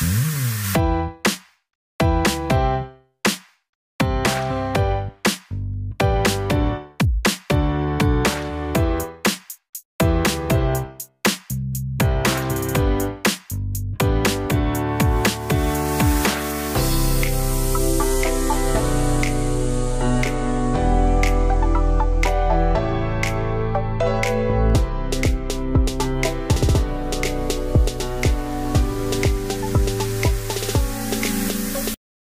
Mm.